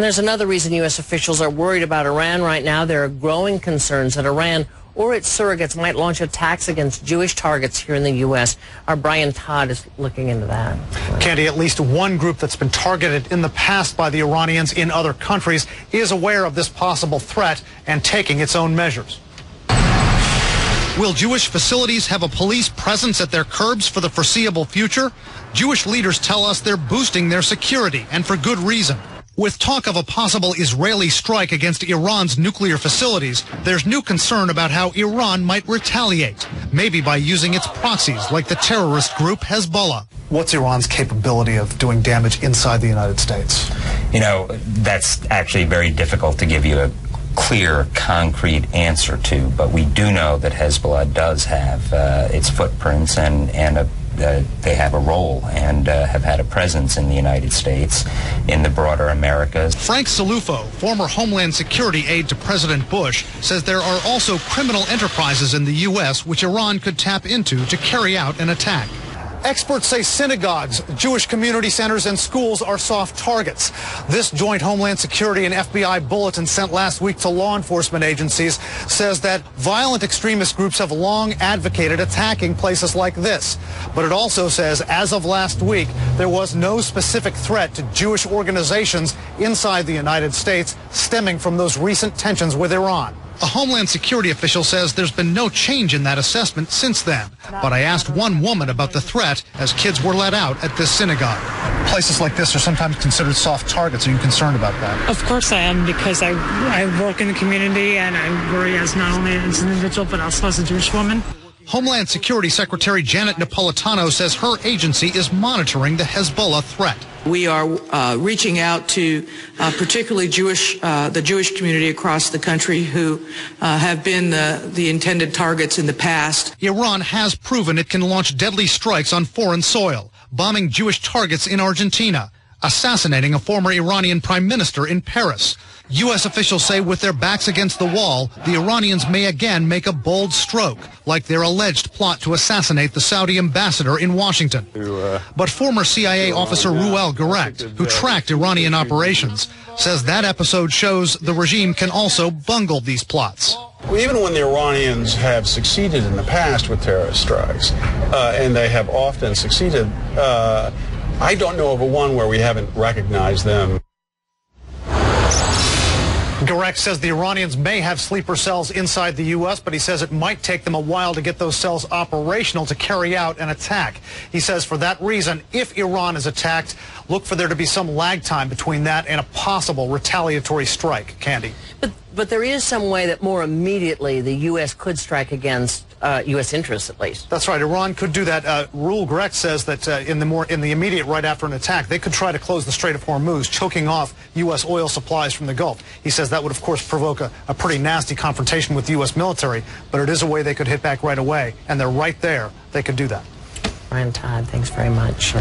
And there's another reason U.S. officials are worried about Iran right now. There are growing concerns that Iran or its surrogates might launch attacks against Jewish targets here in the U.S. Our Brian Todd is looking into that. Candy, at least one group that's been targeted in the past by the Iranians in other countries is aware of this possible threat and taking its own measures. Will Jewish facilities have a police presence at their curbs for the foreseeable future? Jewish leaders tell us they're boosting their security, and for good reason. With talk of a possible Israeli strike against Iran's nuclear facilities, there's new concern about how Iran might retaliate, maybe by using its proxies like the terrorist group Hezbollah. What's Iran's capability of doing damage inside the United States? You know, that's actually very difficult to give you a clear, concrete answer to, but we do know that Hezbollah does have uh, its footprints and, and a uh, they have a role and uh, have had a presence in the United States, in the broader Americas. Frank Cilluffo, former Homeland Security aide to President Bush, says there are also criminal enterprises in the U.S. which Iran could tap into to carry out an attack. Experts say synagogues, Jewish community centers, and schools are soft targets. This joint Homeland Security and FBI bulletin sent last week to law enforcement agencies says that violent extremist groups have long advocated attacking places like this. But it also says, as of last week, there was no specific threat to Jewish organizations inside the United States stemming from those recent tensions with Iran. A Homeland Security official says there's been no change in that assessment since then. But I asked one woman about the threat as kids were let out at this synagogue. Places like this are sometimes considered soft targets. Are you concerned about that? Of course I am because I, I work in the community and I worry as not only as an individual but also as a Jewish woman. Homeland Security Secretary Janet Napolitano says her agency is monitoring the Hezbollah threat. We are uh, reaching out to uh, particularly Jewish, uh, the Jewish community across the country who uh, have been the, the intended targets in the past. Iran has proven it can launch deadly strikes on foreign soil, bombing Jewish targets in Argentina, assassinating a former Iranian prime minister in Paris. U.S. officials say with their backs against the wall, the Iranians may again make a bold stroke, like their alleged plot to assassinate the Saudi ambassador in Washington. But former CIA officer Reuel Gerecht, who tracked Iranian operations, says that episode shows the regime can also bungle these plots. Even when the Iranians have succeeded in the past with terrorist strikes, uh, and they have often succeeded, uh, I don't know of a one where we haven't recognized them. Gerecht says the Iranians may have sleeper cells inside the U.S., but he says it might take them a while to get those cells operational to carry out an attack. He says for that reason, if Iran is attacked, look for there to be some lag time between that and a possible retaliatory strike. Candy. But, but there is some way that more immediately the U.S. could strike against uh, U.S. interests, at least. That's right. Iran could do that. Uh, Reuel Gerecht says that uh, in the more in the immediate right after an attack, they could try to close the Strait of Hormuz, choking off U.S. oil supplies from the Gulf. He says that would, of course, provoke a, a pretty nasty confrontation with the U.S. military, but it is a way they could hit back right away, and they're right there. They could do that. Ryan Todd, thanks very much.